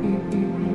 Mm-hmm.